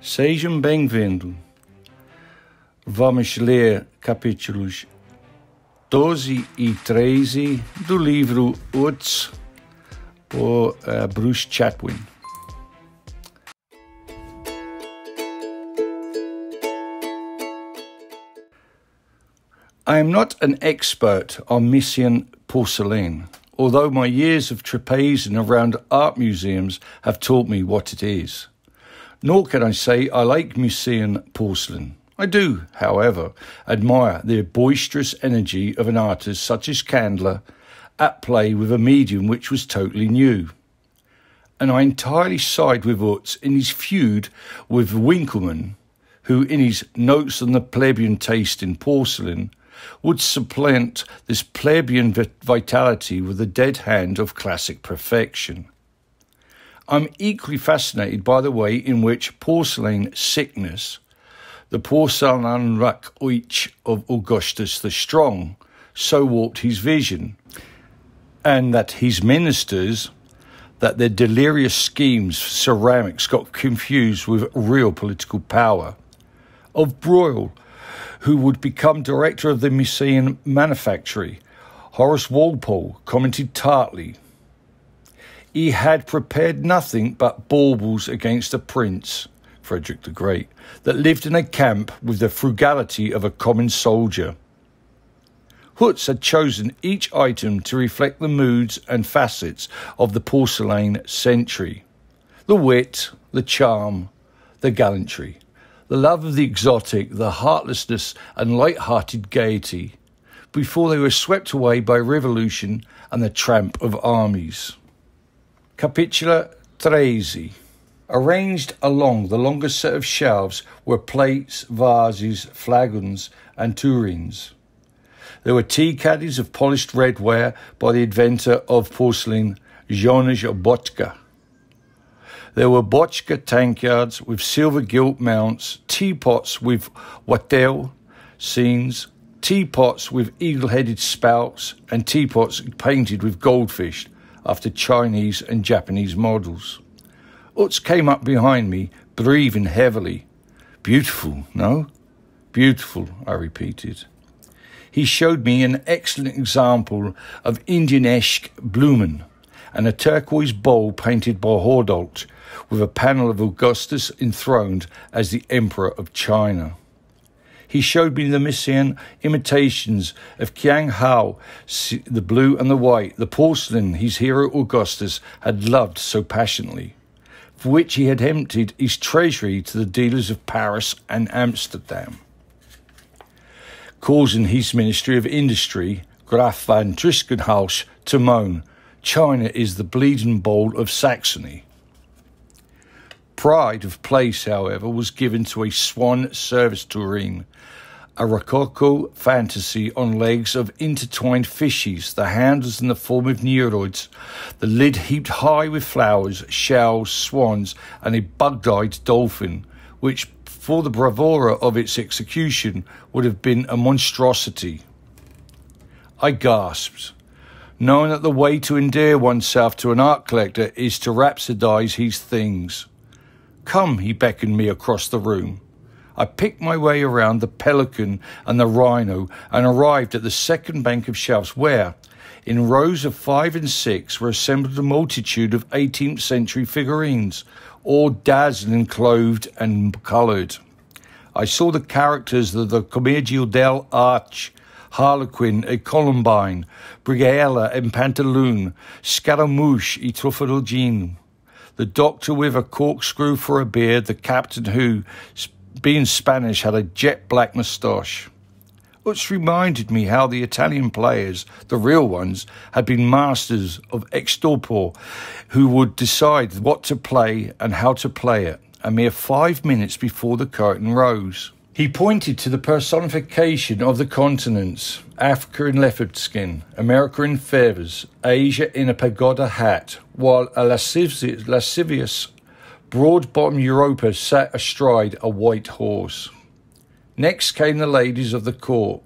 Sejam bem-vindos. Vamos ler capítulos 12 e 13 do livro Utz por uh, Bruce Chatwin. I am not an expert on Meissen porcelain, although my years of trapezing around art museums have taught me what it is. Nor can I say I like Meissen porcelain. I do, however, admire the boisterous energy of an artist such as Kändler at play with a medium which was totally new. And I entirely side with Utz in his feud with Winckelmann, who, in his Notes on the Plebeian Taste in Porcelain, would supplant this plebeian vitality with the dead hand of classic perfection. I'm equally fascinated by the way in which porcelain sickness, the Porzellanreich of Augustus the Strong, so warped his vision, and that his ministers, that their delirious schemes for ceramics got confused with real political power. Of Brühl, who would become director of the Museum Manufactory, Horace Walpole commented tartly he had prepared nothing but baubles against a prince, Frederick the Great, that lived in a camp with the frugality of a common soldier. Utz had chosen each item to reflect the moods and facets of the porcelain century the wit, the charm, the gallantry, the love of the exotic, the heartlessness and light hearted gaiety, before they were swept away by revolution and the tramp of armies. Capitula 13. Arranged along the longest set of shelves were plates, vases, flagons, and tureens. There were tea caddies of polished redware by the inventor of porcelain, Jonas Böttger. There were Böttger tankards with silver gilt mounts, teapots with watteau scenes, teapots with eagle headed spouts, and teapots painted with goldfish after Chinese and Japanese models. Utz came up behind me, breathing heavily. Beautiful, no? Beautiful, I repeated. He showed me an excellent example of Indian-esque Blumen and a turquoise bowl painted by Höroldt with a panel of Augustus enthroned as the Emperor of China. He showed me the Meissen imitations of Qiang Hao, the blue and the white, the porcelain his hero Augustus had loved so passionately, for which he had emptied his treasury to the dealers of Paris and Amsterdam. Causing his Ministry of Industry, Graf van Tschirnhaus, to moan, China is the bleeding bowl of Saxony. Pride of place, however, was given to a swan service tureen, a rococo fantasy on legs of intertwined fishes, the handles in the form of nereids, the lid heaped high with flowers, shells, swans, and a bug-eyed dolphin, which, for the bravura of its execution, would have been a monstrosity. I gasped, knowing that the way to endear oneself to an art collector is to rhapsodize his things. Come, he beckoned me across the room. I picked my way around the pelican and the rhino and arrived at the second bank of shelves where, in rows of five and six, were assembled a multitude of 18th century figurines, all dazzling clothed and coloured. I saw the characters of the Commedia dell'arte, Harlequin e Columbine, Brighella and Pantaloon, Scaramouche e Truffaldine, the doctor with a corkscrew for a beard, the captain who, being Spanish, had a jet black moustache. Which reminded me how the Italian players, the real ones, had been masters of extempore, who would decide what to play and how to play it, a mere five minutes before the curtain rose. He pointed to the personification of the continents Africa in leopard skin, America in feathers, Asia in a pagoda hat, while a lascivious, lascivious broad bottomed Europa sat astride a white horse. Next came the ladies of the court,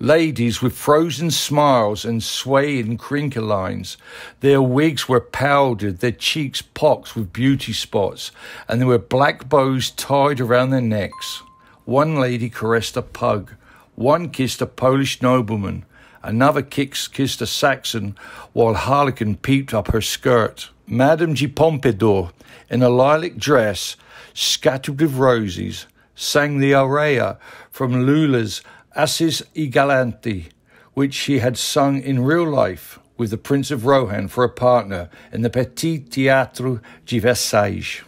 Ladies with frozen smiles and swaying crinolines. Their wigs were powdered, their cheeks pocked with beauty spots, and there were black bows tied around their necks. One lady caressed a pug, one kissed a Polish nobleman, another kicks kissed a Saxon, while Harlequin peeped up her skirt. Madame de Pompadour, in a lilac dress scattered with roses, sang the aria from Lully's Acis i Galanti, which she had sung in real life with the Prince of Rohan for a partner in the Petit Théâtre de Versailles.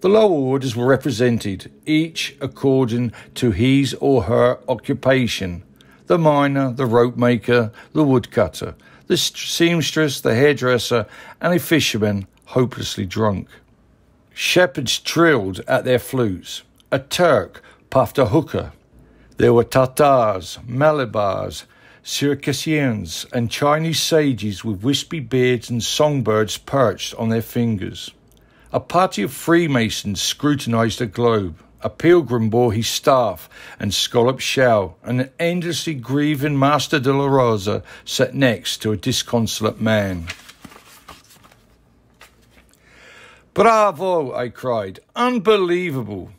The lower orders were represented, each according to his or her occupation the miner, the rope maker, the woodcutter, the seamstress, the hairdresser, and a fisherman hopelessly drunk. Shepherds trilled at their flutes. A Turk puffed a hookah. There were Tatars, Malabars, Circassians, and Chinese sages with wispy beards and songbirds perched on their fingers. A party of Freemasons scrutinized the globe. A pilgrim bore his staff and scalloped shell, and an endlessly grieving Mater Dolorosa sat next to a disconsolate man. Bravo! I cried. Unbelievable!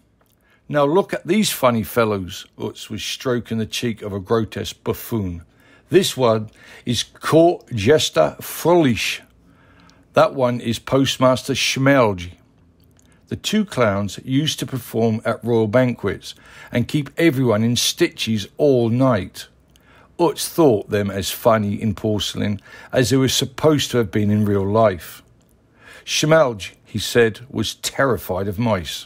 Now look at these funny fellows. Utz was stroking the cheek of a grotesque buffoon. This one is Court Jester Fröhlich. That one is Postmaster Schmelge. The two clowns used to perform at royal banquets and keep everyone in stitches all night. Utz thought them as funny in porcelain as they were supposed to have been in real life. Schmelge, he said, was terrified of mice.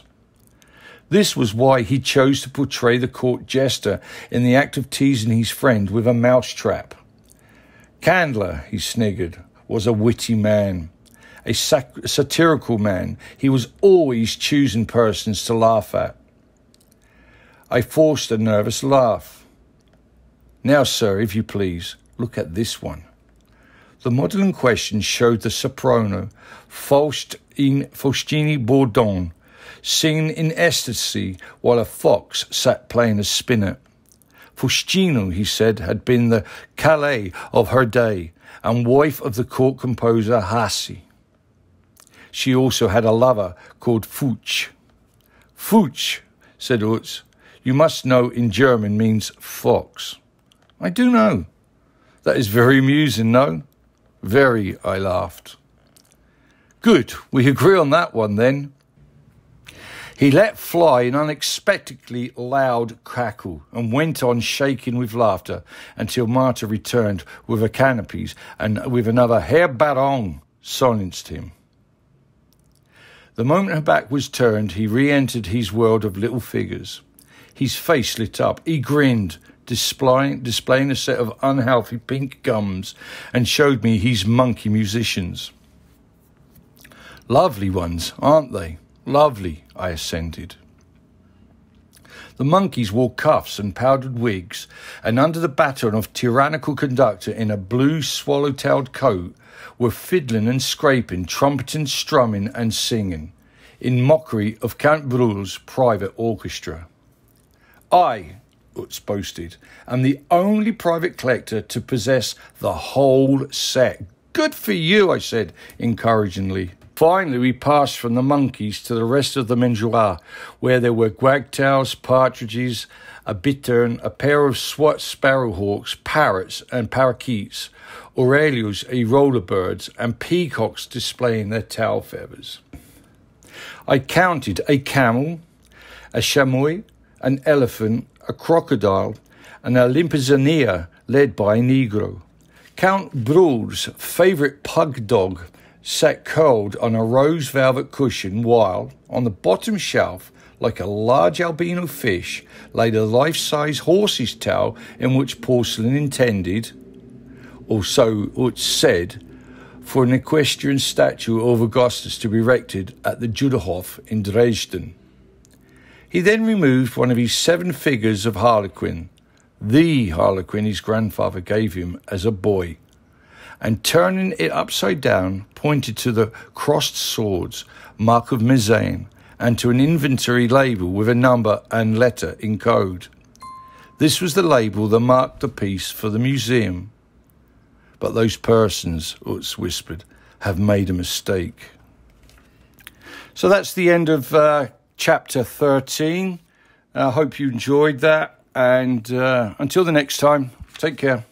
This was why he chose to portray the court jester in the act of teasing his friend with a mousetrap. Kändler, he sniggered, was a witty man, a sac- satirical man. He was always choosing persons to laugh at. I forced a nervous laugh. Now, sir, if you please, look at this one. The model in question showed the soprano Faustina Bordoni singing in ecstasy while a fox sat playing a spinet. Faustina, he said, had been the Callas of her day and wife of the court composer Hasse. She also had a lover called Fuchs. Fuchs, said Utz, you must know in German means fox. I do know. That is very amusing, no? Very, I laughed. Good, we agree on that one then. He let fly an unexpectedly loud crackle and went on shaking with laughter until Marta returned with her canopies and with another Herr Baron silenced him. The moment her back was turned, he re entered his world of little figures. His face lit up. He grinned, displaying, displaying a set of unhealthy pink gums, and showed me his monkey musicians. Lovely ones, aren't they? Lovely, I assented. The monkeys wore cuffs and powdered wigs, and under the baton of tyrannical conductor in a blue swallow-tailed coat were fiddling and scraping, trumpeting, strumming, and singing, in mockery of Count Bruhl's private orchestra. I, Utz boasted, am the only private collector to possess the whole set. Good for you, I said encouragingly. Finally, we passed from the monkeys to the rest of the menjoir, where there were wagtails, partridges, a bittern, a pair of swat sparrowhawks, parrots, and parakeets, orioles, roller birds, and peacocks displaying their tail feathers. I counted a camel, a chamois, an elephant, a crocodile, and a led by a negro. Count Bruhl's favourite pug dog sat curled on a rose velvet cushion while, on the bottom shelf, like a large albino fish, lay the life size horse's tail in which porcelain intended, or so it said, for an equestrian statue of Augustus to be erected at the Judenhof in Dresden. He then removed one of his seven figures of Harlequin, the Harlequin his grandfather gave him as a boy, and turning it upside down, pointed to the crossed swords, mark of Meissen, and to an inventory label with a number and letter in code. This was the label that marked the piece for the museum. But those persons, Utz whispered, have made a mistake. So that's the end of uh, chapter 13. I hope you enjoyed that. And uh, until the next time, take care.